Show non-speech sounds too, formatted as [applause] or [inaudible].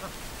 Huh. [laughs]